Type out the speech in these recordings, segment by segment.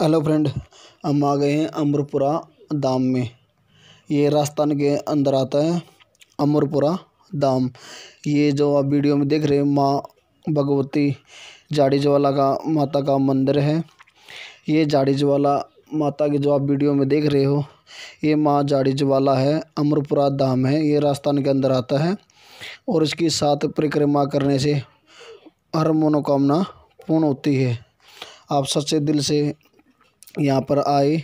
Hello friend, हम आ गए हैं अमरपुरा धाम में। ये राजस्थान के अंदर आता है, अमरपुरा धाम ये जो आप वीडियो में देख रहे हैं, माँ भगवती जाड़ी ज्वाला का माता का मंदिर है। ये जाड़ी ज्वाला माता की जो आप वीडियो में देख रहे हो, ये माँ जाड़ी ज्वाला है, अमरपुरा धाम है। ये राजस्थान के अंदर आता है और इसकी सात परिक्रमा करने से हर मनोकामना पूर्ण होती है। आप सच्चे दिल से यहाँ पर आए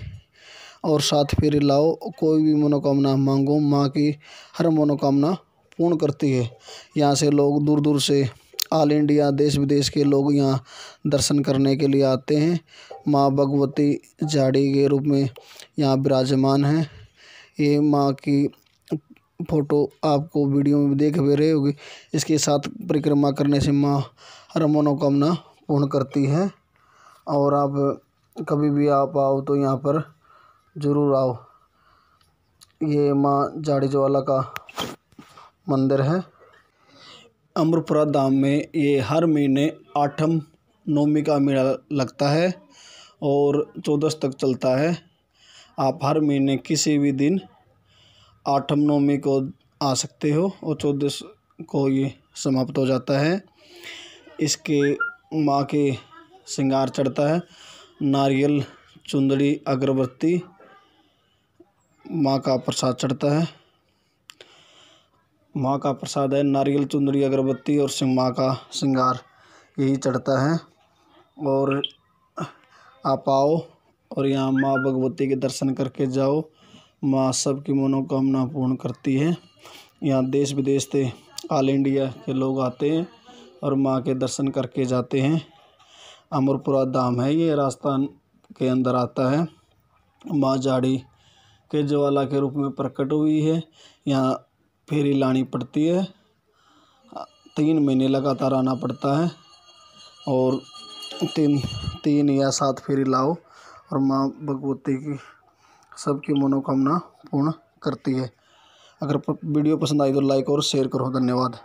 और साथ फेरे लाओ, कोई भी मनोकामना मांगो, माँ की हर मनोकामना पूर्ण करती है। यहाँ से लोग दूर दूर से ऑल इंडिया देश विदेश के लोग यहाँ दर्शन करने के लिए आते हैं। माँ भगवती झाड़ी के रूप में यहाँ विराजमान है। ये माँ की फ़ोटो आपको वीडियो में देख भी रहे होगी। इसके साथ परिक्रमा करने से माँ हर मनोकामना पूर्ण करती है। और आप कभी भी आप आओ तो यहाँ पर ज़रूर आओ। ये माँ जाड़ी ज्वाला का मंदिर है। अमरपुरा धाम में ये हर महीने आठम नवमी का मेला लगता है और चौदस तक चलता है। आप हर महीने किसी भी दिन आठम नवमी को आ सकते हो और चौदस को ये समाप्त हो जाता है। इसके माँ के श्रृंगार चढ़ता है। नारियल, चुंदड़ी, अगरबत्ती, माँ का प्रसाद चढ़ता है। माँ का प्रसाद है, नारियल, चुंदड़ी, अगरबत्ती और सिंह, माँ का श्रृंगार, यही चढ़ता है। और आप आओ और यहाँ माँ भगवती के दर्शन करके जाओ। माँ सबकी मनोकामना पूर्ण करती है। यहाँ देश विदेश से, ऑल इंडिया के लोग आते हैं और माँ के दर्शन करके जाते हैं। अमरपुरा धाम है, ये राजस्थान के अंदर आता है। माँ जाड़ी के ज्वाला के रूप में प्रकट हुई है। यहाँ फेरी लानी पड़ती है। तीन महीने लगातार आना पड़ता है और तीन तीन या सात फेरी लाओ और माँ भगवती की, सबकी मनोकामना पूर्ण करती है। अगर वीडियो पसंद आई तो लाइक और शेयर करो। धन्यवाद।